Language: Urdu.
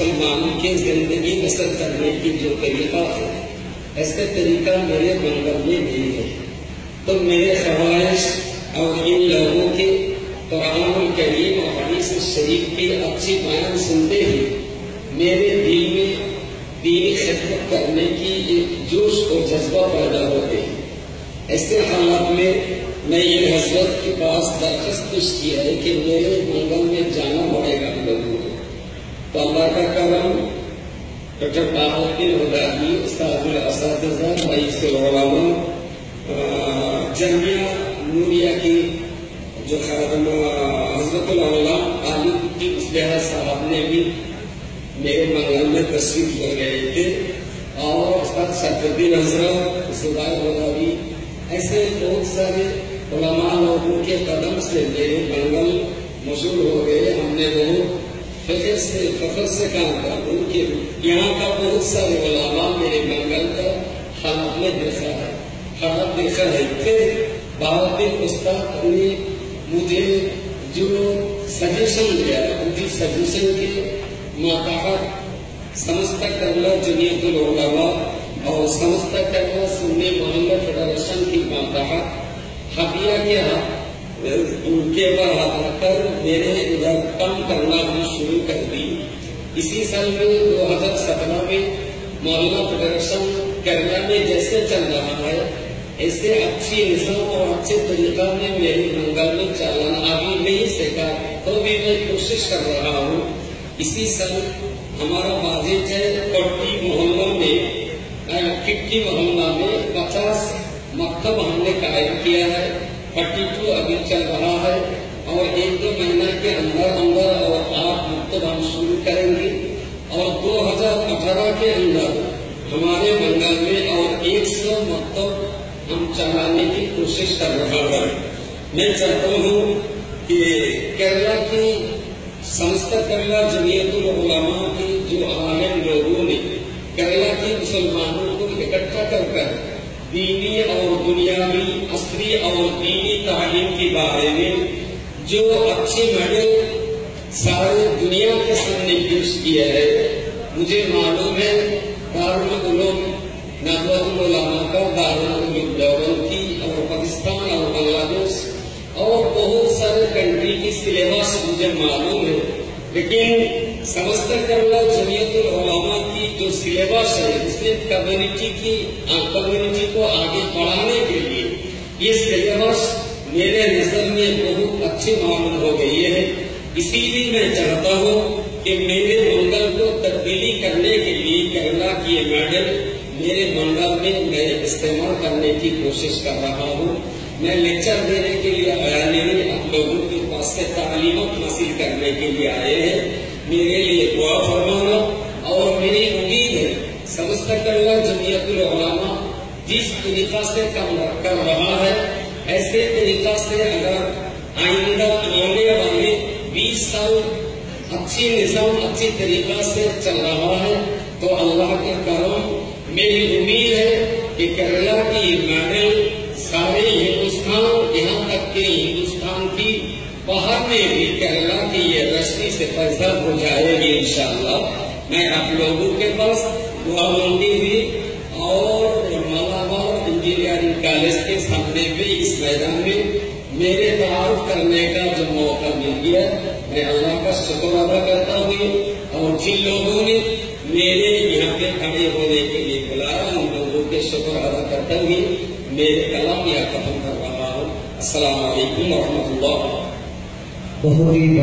مسلمانوں کے زندگی بسر کرنے کی جو طریقہ ہے، ایسے طریقہ میرے منگل میں نہیں ہے۔ تو میرے خواہش اور ان لوگوں کے قرآن الکریم اور حدیث شریف کی اچھی بیان سنتے ہی میرے دل میں دینی خدمت کرنے کی ایک جوش اور جذبہ پیدا ہوتے ہیں۔ ایسے حالات میں میں یہ حضرت کے پاس درخواست پیش کیا ہے کہ میرے منگل میں جانا پڑے گا لوگوں کو۔ تو اللہ کا کرم ڈاکٹر طاہر الدین ہدایی استاد الاساتذہ رئیس العلماء جامعہ نوریہ کی جو خادم حضرت العلماء علی کی اسلحہ صاحب نے بھی میرے منگل میں تشریف لے گئے تھے اور استاد سیف الدین حضرت زبیر غلاوی ایسے بہت سارے علماء لوگوں کے قدم سے میرے منگل مشہور ہو گئے ہم نے بہت فخر سے فخر سے کام کر ان یہاں کا بہت سارے علماء میرے منگل کا حالات میں دیکھا ہے۔ حالات دیکھا ہے۔ پھر بہت استاد نے مجھے جو سجیشن دیا ان سجیشن کے ماتحت سمستہ کرلا جمعیت العلماء، اور سمستہ کرلا سنی محمد فیڈریشن کی ماتحت حبیہ کے ہاتھ ان کے بعد کر میرے ادھر کم کرنا بھی شروع کر دی اسی سال میں دو ہزار سترہ میں مولانا فیڈریشن کرنا میں جیسے چل رہا ہے، ایسے اچھی نظام اور اچھے طریقہ میں میرے منگل میں چلانا ابھی نہیں سیکھا، تو بھی میں کوشش کر رہا ہوں۔ اسی سال ہمارا واجب ہے پٹی محلہ میں کٹی محلہ میں پچاس مکتب ہم نے قائم کیا ہے۔ تھرٹی ٹو ابھی چل رہا ہے اور ایک دو مہینہ کے اندر اندر اور آپ مکتب ہم شروع کریں گے اور دو ہزار کے اندر ہمارے منگل میں اور ایک سو مکتب ہم چلانے کی کوشش کر رہا ہے میں چاہتا ہوں کہ کیرلا کی سنستھا کیرلا جمعیت العلماء کی جو عالم لوگوں نے کیرلا کی مسلمانوں کو اکٹھا کر کر دینی اور دنیاوی، عصری اور دینی تعلیم کے بارے میں جو اچھے میڈل سارے دنیا کے سامنے پیش کیا ہے مجھے معلوم ہے دارالعلوم ندوت العلماء کا دارالعلوم دیوبند کی اور پاکستان اور بنگلہ دیش اور بہت سارے کنٹری کی سلیبس مجھے معلوم ہے۔ لیکن سمجھتا کرنا جمعیت العلماء کی جو سلیبس ہے، اس میں کمیونٹی کی ہاں، کمیونٹی کو آگے بڑھانے کے لیے یہ سلیبس میرے نظر میں بہت اچھی معلوم ہو گئی ہے۔ اسی لیے میں چاہتا ہوں کہ میرے منگل کو تبدیلی کرنے کے لیے کیرلا کی میڈل میرے منگل میں میں استعمال کرنے کی کوشش کر رہا ہوں۔ میں لیکچر دینے کے لیے آیا نہیں آپ لوگوں کے پاس سے تعلیمت حاصل کرنے کے لیے آئے ہیں۔ میرے لیے دعا فرمانا۔ اور میری امید ہے، سمجھتا کرنا جمعیت العلماء جس طریقہ سے کام کر رہا ہے، ایسے طریقہ سے اگر آئندہ آنے والے بیس سال اچھی نظام اچھی طریقہ سے چل رہا ہے، تو اللہ کے کرم میری امید ہے کہ کیرلا کی یہ میڈل سارے ہندوستان، یہاں تک کہ ہندوستان کی باہر میں بھی کیرلا کی یہ رشنی سے پیدا ہو جائے گی انشاءاللہ۔ میں آپ لوگوں کے پاس دعا مانگی ہوئی کیا میں اللہ کا شکر ادا کرتا ہوں۔ اور جن لوگوں نے میرے یہاں پہ کھڑے ہونے کے لیے بلایا، ان لوگوں کے شکر ادا کرتے ہوئے میرے کلام یا ختم کر رہا ہوں۔ السلام علیکم ورحمۃ اللہ۔ بہت ہی